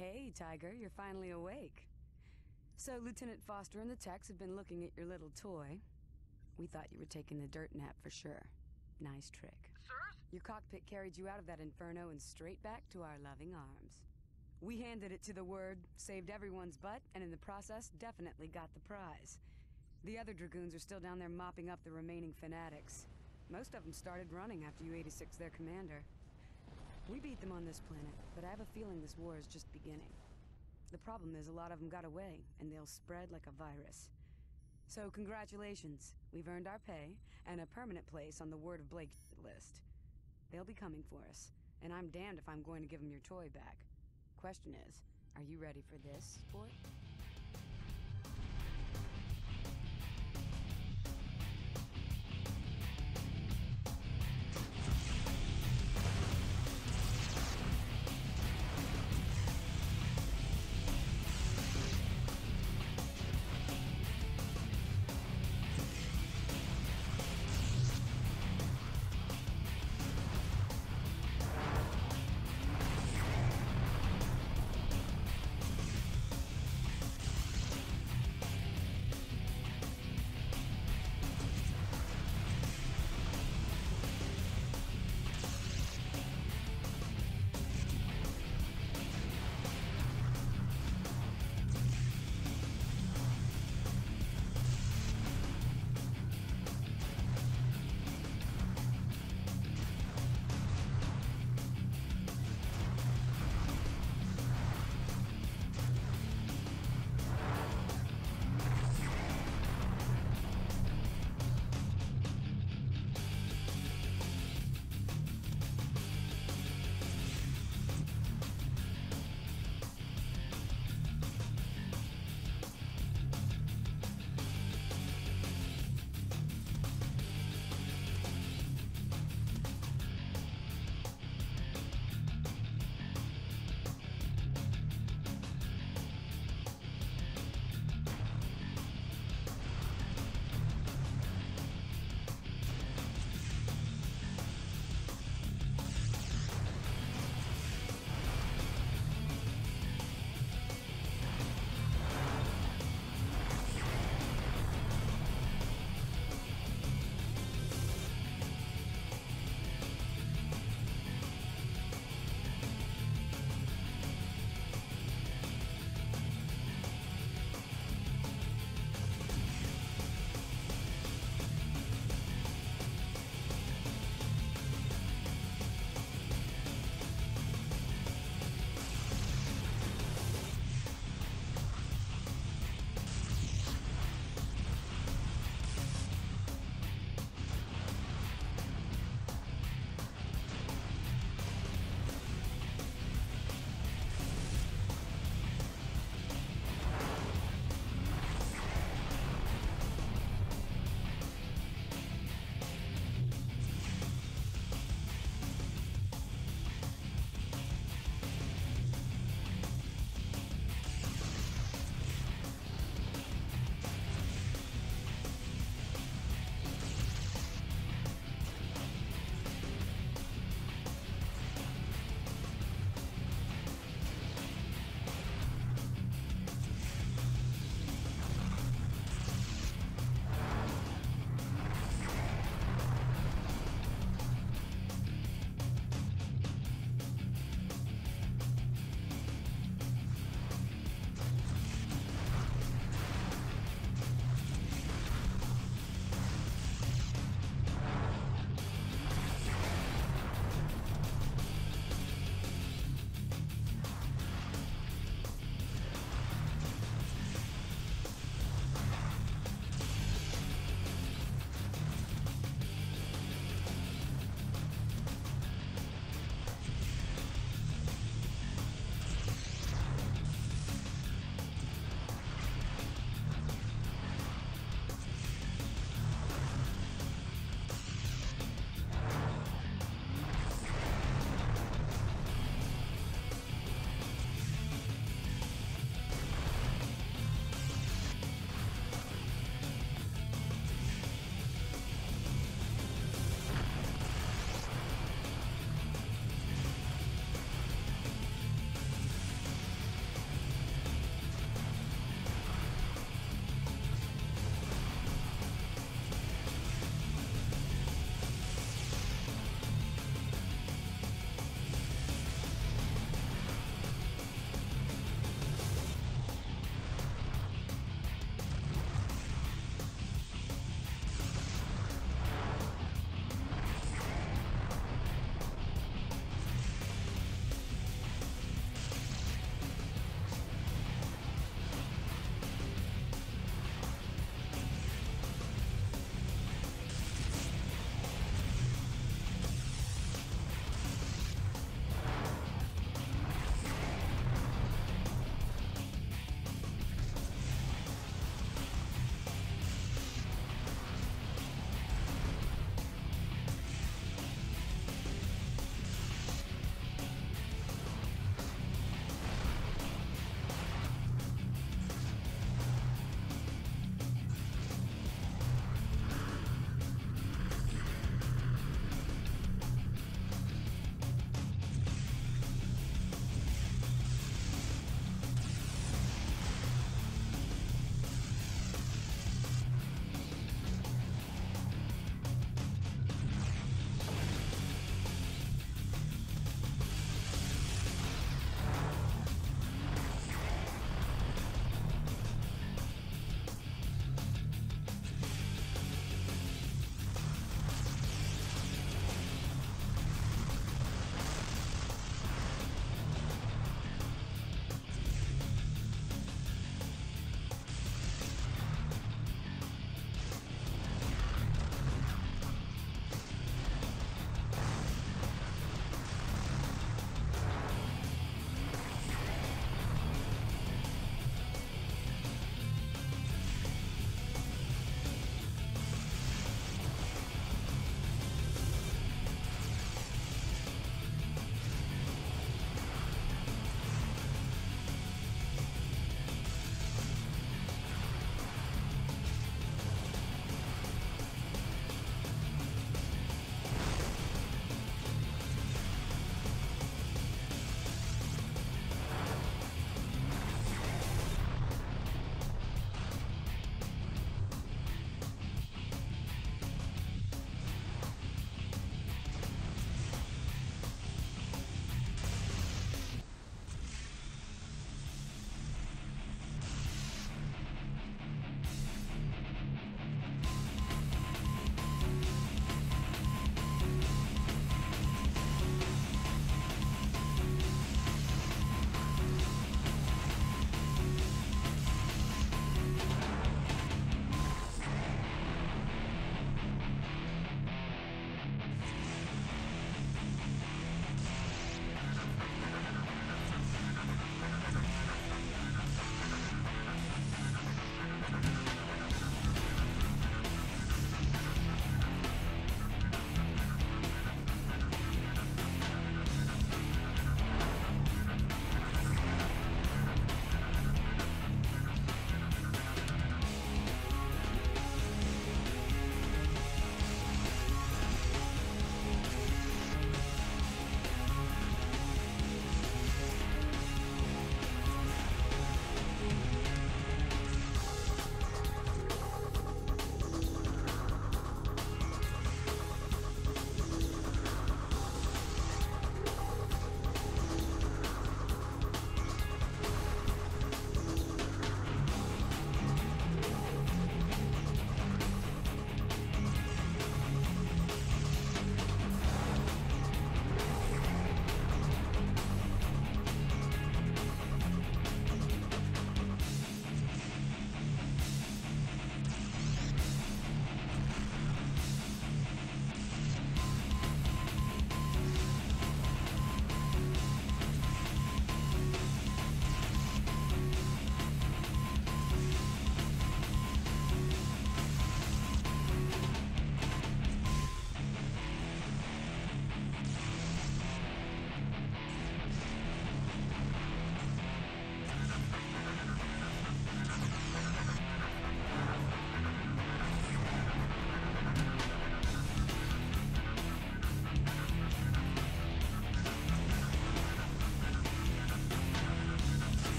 Hey, Tiger, you're finally awake. So, Lieutenant Foster and the techs have been looking at your little toy. We thought you were taking the dirt nap for sure. Nice trick. Sirs? Your cockpit carried you out of that inferno and straight back to our loving arms. We handed it to the Word, saved everyone's butt, and in the process, definitely got the prize. The other Dragoons are still down there mopping up the remaining fanatics. Most of them started running after you 86 their commander. We beat them on this planet, but I have a feeling this war is just beginning. The problem is a lot of them got away, and they'll spread like a virus. So congratulations, we've earned our pay, and a permanent place on the Word of Blake list. They'll be coming for us, and I'm damned if I'm going to give them your toy back. Question is, are you ready for this, sport?